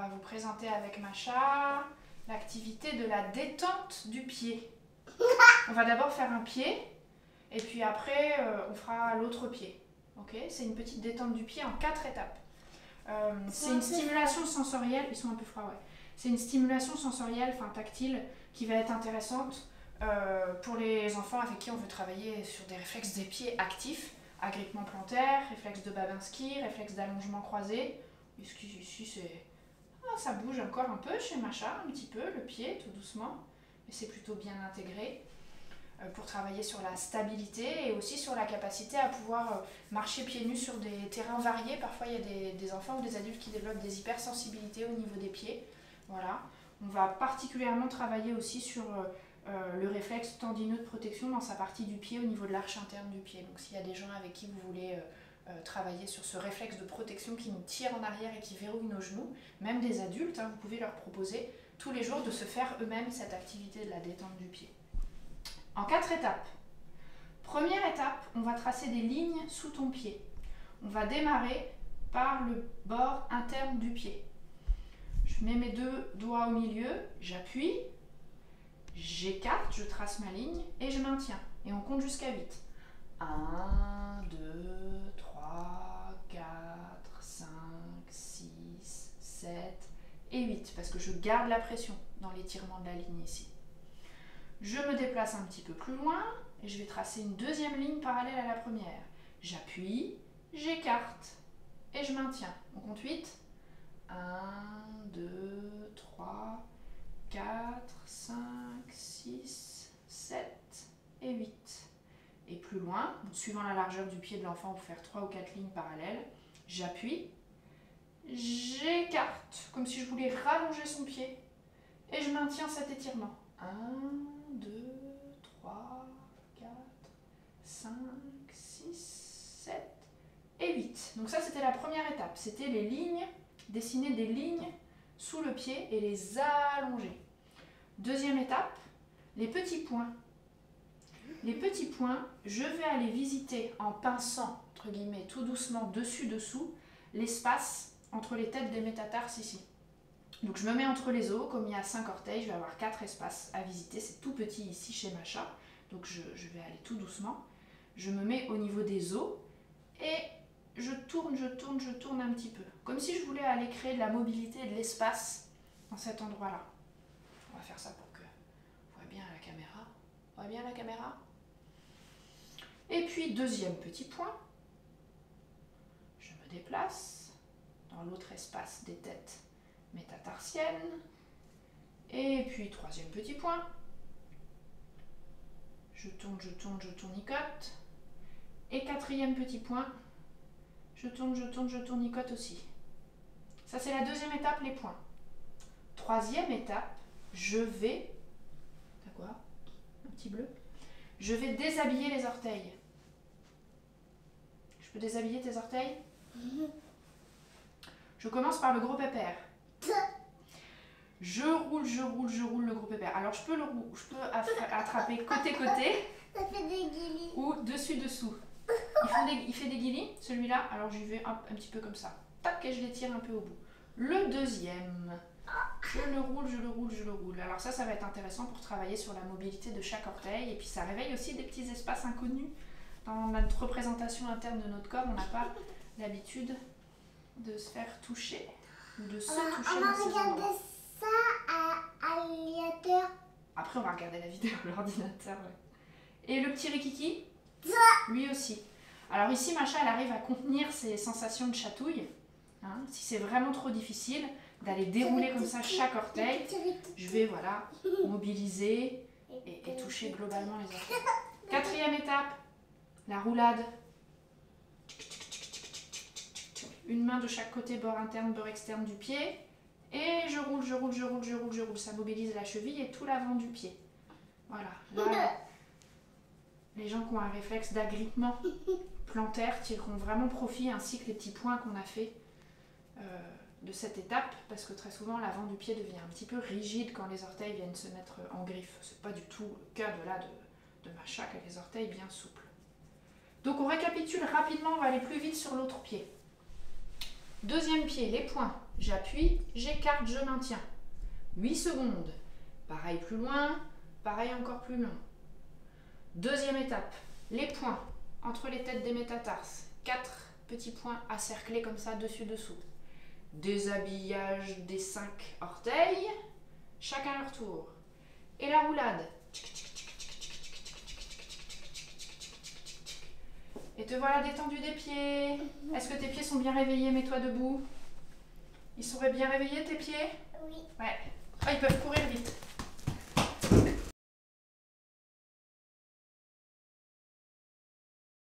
va vous présenter avec Macha l'activité de la détente du pied. On va d'abord faire un pied et puis après euh, on fera l'autre pied. Ok? C'est une petite détente du pied en quatre étapes. Euh, c'est une stimulation sensorielle, ils sont un peu froids, ouais. C'est une stimulation sensorielle, enfin tactile, qui va être intéressante euh, pour les enfants avec qui on veut travailler sur des réflexes des pieds actifs, agrippement plantaire, réflexe de Babinski, réflexe d'allongement croisé. C'est. Ça bouge encore un peu chez Macha, un petit peu, le pied, tout doucement, mais c'est plutôt bien intégré euh, pour travailler sur la stabilité et aussi sur la capacité à pouvoir euh, marcher pieds nus sur des terrains variés. Parfois, il y a des, des enfants ou des adultes qui développent des hypersensibilités au niveau des pieds. Voilà. On va particulièrement travailler aussi sur euh, le réflexe tendineux de protection dans sa partie du pied au niveau de l'arche interne du pied. Donc s'il y a des gens avec qui vous voulez travailler sur ce réflexe de protection qui nous tire en arrière et qui verrouille nos genoux, même des adultes, hein, vous pouvez leur proposer tous les jours de se faire eux-mêmes cette activité de la détente du pied en quatre étapes. Première étape, on va tracer des lignes sous ton pied. On va démarrer par le bord interne du pied. Je mets mes deux doigts au milieu, j'appuie, j'écarte, je trace ma ligne et je maintiens. Et on compte jusqu'à 8. 1, 2, 3, 4, 5, 6, 7 et 8. Parce que je garde la pression dans l'étirement de la ligne ici. Je me déplace un petit peu plus loin et je vais tracer une deuxième ligne parallèle à la première. J'appuie, j'écarte et je maintiens. On compte 8. 1, 2, 3, 4, 5, 6, 7 et 8. Et suivant la largeur du pied de l'enfant, pour faire 3 ou 4 lignes parallèles, j'appuie, j'écarte, comme si je voulais rallonger son pied, et je maintiens cet étirement. 1, 2, 3, 4, 5, 6, 7 et 8. Donc ça, c'était la première étape. C'était les lignes, dessiner des lignes sous le pied et les allonger. Deuxième étape, les petits points. Les petits points, je vais aller visiter en pinçant, entre guillemets, tout doucement, dessus-dessous, l'espace entre les têtes des métatarses ici. Donc je me mets entre les os, comme il y a 5 orteils, je vais avoir 4 espaces à visiter. C'est tout petit ici chez Macha, donc je, vais aller tout doucement. Je me mets au niveau des os et je tourne, je tourne, je tourne un petit peu. Comme si je voulais aller créer de la mobilité et de l'espace dans cet endroit-là. On va faire ça pour que vous voyez bien la caméra. On voit la caméra Et puis deuxième petit point. Je me déplace dans l'autre espace des têtes métatarsienne. Et puis troisième petit point. Je tourne, je tourne, je tournicote. Et quatrième petit point. Je tourne, je tourne, je tournicote aussi. Ça, c'est la deuxième étape, les points. Troisième étape, je vais... Un petit bleu Je vais déshabiller les orteils. Je peux déshabiller tes orteils Je commence par le gros pépère. Je roule, je roule, je roule le gros pépère. Alors je peux le je peux attraper côté côté. Ou dessus dessous. Il, fait des guillis, celui-là. Alors j'y vais un, petit peu comme ça. Tac et je l'étire un peu au bout. Le deuxième. Je le roule, je le roule, je le roule. Alors ça, ça va être intéressant pour travailler sur la mobilité de chaque orteil. Et puis ça réveille aussi des petits espaces inconnus. Dans notre représentation interne de notre corps, on n'a pas l'habitude de se faire toucher de se on toucher on va regarder ça à, l'ordinateur. Après, on va regarder la vidéo à l'ordinateur. Et le petit Rikiki? Lui aussi. Alors ici, Macha, elle arrive à contenir ses sensations de chatouille. Hein. si c'est vraiment trop difficile d'aller dérouler comme ça chaque orteil, je vais voilà mobiliser et, et toucher globalement les orteils. Quatrième étape, la roulade. Une main de chaque côté, bord interne, bord externe du pied. Et je roule, je roule, je roule, je roule, je roule. Ça mobilise la cheville et tout l'avant du pied. Voilà. Là, les gens qui ont un réflexe d'agrippement plantaire tireront vraiment profit, ainsi que les petits points qu'on a fait euh, de cette étape, parce que très souvent l'avant du pied devient un petit peu rigide quand les orteils viennent se mettre en griffe. C'est pas du tout le cas de là de, de les orteils bien souples. Donc on récapitule rapidement, on va aller plus vite sur l'autre pied. Deuxième pied, les points. J'appuie, j'écarte, je maintiens. 8 secondes. Pareil plus loin, pareil encore plus long. Deuxième étape, les points entre les têtes des métatarses. Quatre petits points à cercler comme ça dessus-dessous. Déshabillage des cinq orteils, chacun leur tour. Et la roulade. Et te voilà détendu des pieds. Est-ce que tes pieds sont bien réveillés Mets-toi debout. Ils sont bien réveillés tes pieds Oui. Ouais. Ah, ils peuvent courir vite.